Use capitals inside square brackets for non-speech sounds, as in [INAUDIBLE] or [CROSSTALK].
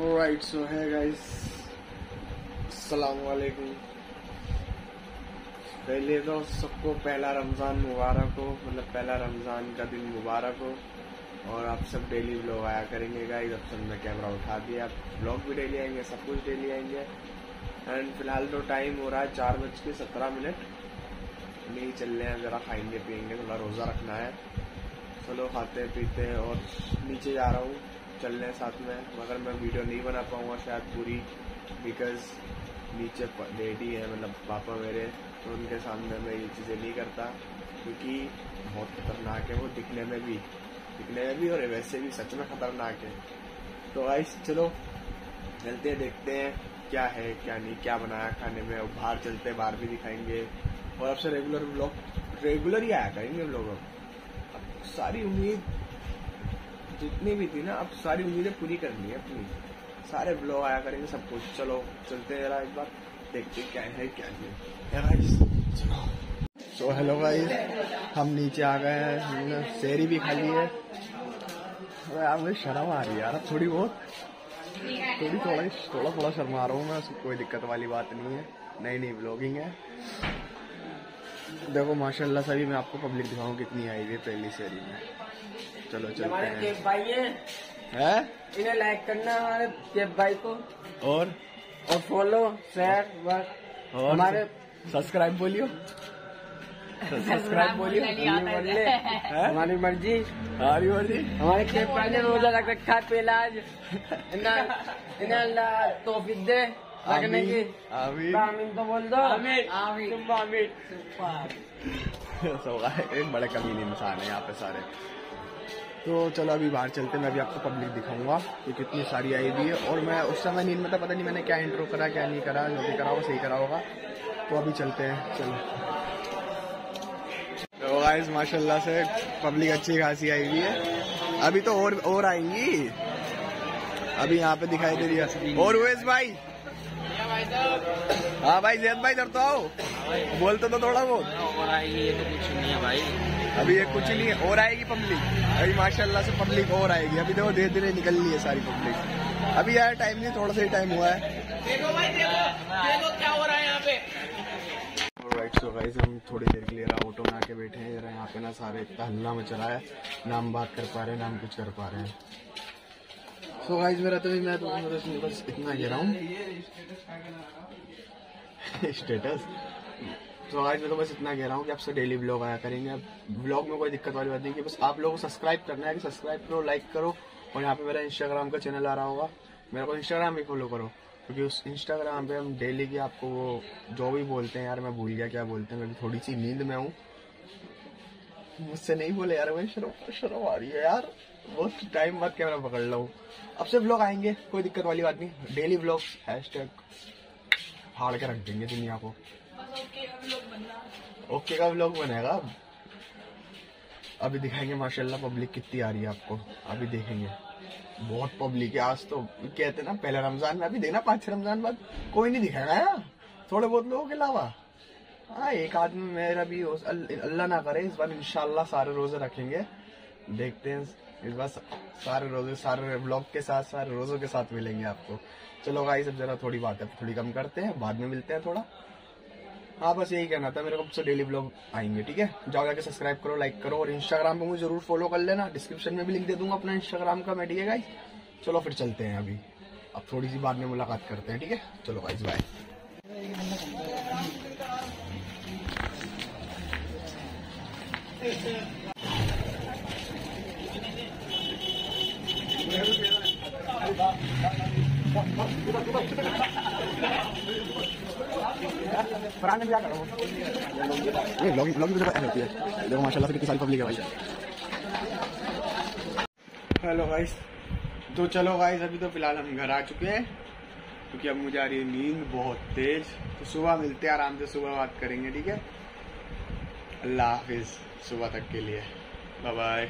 Right so है guys वालेकुम पहले तो सबको पहला रमज़ान मुबारक हो मतलब पहला रमज़ान का दिन मुबारक हो। और आप सब डेली ब्लॉग आया करेंगे गाइस अब सब मैं कैमरा उठा दिया। आप ब्लॉग भी डेली आएँगे, सब कुछ डेली आएँगे। एंड फ़िलहाल तो टाइम हो रहा है चार बज के सत्रह मिनट। नहीं चल रहे हैं, ज़रा खाएँगे पियेंगे थोड़ा रोज़ा रखना है। चलो खाते पीते और नीचे जा रहा हूँ। चल रहे हैं साथ में, मगर मैं वीडियो नहीं बना पाऊँगा शायद पूरी बिकॉज़ नीचे डैडी है मतलब पापा मेरे तो उनके सामने मैं ये चीज़ें नहीं करता, क्योंकि बहुत खतरनाक है वो दिखने में भी। दिखने में भी और वैसे भी सच में खतरनाक है। तो आइस चलो, चलते देखते हैं क्या है, क्या नहीं, क्या बनाया खाने में, और बाहर चलते बाहर भी दिखाएँगे। और अब से रेगुलर ब्लॉग रेगुलर ही आया करेंगे हम लोग अब। सारी उम्मीद जितनी भी थी ना, अब सारी उम्मीदें पूरी करनी है अपनी। सारे ब्लॉग आया करेंगे, सब कुछ। चलो, चलते हैं जरा एक बार, देखते क्या है, क्या नहीं सो हेलो भाई हम नीचे आ गए हैं शेरी भी खा ली है। यार, मुझे शर्म आ रही है यार थोड़ी बहुत। थोड़ी, थोड़ा थोड़ा थोड़ा शर्मा रहा हूँ मैं कोई दिक्कत वाली बात नहीं है। नई नई ब्लॉगिंग है। देखो माशाल्लाह सभी मैं आपको पब्लिक दिखाऊँ कितनी आई हुई है पहली शेरी में। चलो चलते हैं। भाई है। है? इन्हें लाइक करना हमारे केप भाई को। और? और फॉलो शेयर और? हमारे सब्सक्राइब बोलियो। सब्सक्राइब बोलियो। [LAUGHS] हमारी मर्ज़ी। हमारी मर्ज़ी। हमारे केप भाई ने रोजा रख रखा है पहला आज इन्हें इन्हें अल्लाह तौफीक दे। रखने की। आमीन आमीन तो बोल दो। आमीन आमीन तुम आमीन So, [LAUGHS] एक बड़े कमीन इंसान है यहाँ पे सारे। तो चलो अभी बाहर चलते हैं मैं अभी आपको पब्लिक दिखाऊँगा कि कितनी सारी आई हुई है। और मैं उस समय नींद में तो पता नहीं मैंने क्या इंट्रो करा क्या नहीं करा जो भी करा होगा सही करा होगा। तो अभी चलते हैं चलो। तो गाइस माशाल्लाह से पब्लिक अच्छी खासी आई हुई है। अभी तो और और आएँगी। अभी यहाँ पे दिखाई दे रही है। और उवेश भाई हाँ भाई जैद भाई इधर तो आओ। बोलते तो थोड़ा बहुत। ये तो कुछ नहीं है भाई। अभी ये कुछ नहीं है और आएगी पब्लिक अभी माशाल्लाह से पब्लिक और आएगी। अभी देखो धीरे धीरे निकल रही है सारी पब्लिक अभी यार टाइम नहीं थोड़ा सा ही टाइम हुआ है। देखो भाई देखो देखो क्या हो रहा है यहाँ पे। राइट सो गाइस हम थोड़ी देर के लिए ऑटो में आके बैठे हैं। जरा यहाँ पे ना सारे इतना हल्ला में चला है। ना हम बात कर पा रहे हैं ना हम कुछ कर पा रहे हैं। सो गाइस मेरा तो भी मैं तो बस बस इतना कह रहा हूँ। [LAUGHS] स्टेटस तो आज मैं तो बस इतना कह रहा हूँ कि आपसे डेली ब्लॉग आया करेंगे। अब ब्लॉग में कोई दिक्कत वाली बात नहीं कि बस आप लोगों को सब्सक्राइब करना है कि सब्सक्राइब करो लाइक करो और यहाँ पे मेरा इंस्टाग्राम का चैनल आ रहा होगा। मेरे को इंस्टाग्राम भी फॉलो करो, क्योंकि उस इंस्टाग्राम पे हम डेली की आपको वो जो भी बोलते हैं, यार मैं भूल गया क्या बोलते हैं मैं थोड़ी सी नींद में हूँ। मुझसे नहीं बोले, यार मैं शर्म शर्म आ रही है यार। बहुत टाइम बाद कैमरा पकड़ हूँ। अब से ब्लॉग आएँगे, कोई दिक्कत वाली बात नहीं। डेली ब्लॉग हैश टैग फाड़ के रख देंगे दुनिया को ओके का ब्लॉग बनेगा। अब अभी दिखाएँगे माशाल्लाह पब्लिक कितनी आ रही है आपको। अभी देखेंगे। बहुत पब्लिक है। आज तो कहते ना पहले रमज़ान में अभी देखना पाँच छह रमज़ान बाद कोई नहीं दिखाएगा यार। थोड़े बहुत लोगों के अलावा। हाँ एक आदमी मेरा भी अल्लाह ना करे इस बार इंशाल्लाह सारे रोज़े रखेंगे। देखते हैं। इस बार सारे रोज़े, सारे ब्लॉग के साथ, सारे रोजों के साथ मिलेंगे आपको। चलो भाई सब जरा थोड़ी बात है थोड़ी कम करते हैं, बाद में मिलते हैं थोड़ा। हाँ बस यही कहना था, मेरे को सबसे डेली ब्लॉग आएँगे, ठीक है? जाओ जाके सब्सक्राइब करो लाइक करो, और इंस्टाग्राम पे मुझे ज़रूर फॉलो कर लेना। डिस्क्रिप्शन में भी लिंक दे दूँगा अपना इंस्टाग्राम का, मैं ठीक है गाइस चलो फिर चलते हैं अभी। अब थोड़ी सी बाद में मुलाकात करते हैं, ठीक है? चलो गाइस बाय क्या करो देखो माशाल्लाह से सारी पब्लिक है भाई हेलो गाइस तो चलो गाइस अभी तो फ़िलहाल हम घर आ चुके हैं, क्योंकि अब मुझे आ रही है नींद बहुत तेज। तो सुबह मिलते हैं, आराम से सुबह बात करेंगे, ठीक है? अल्लाह हाफिज। सुबह तक के लिए। Bye bye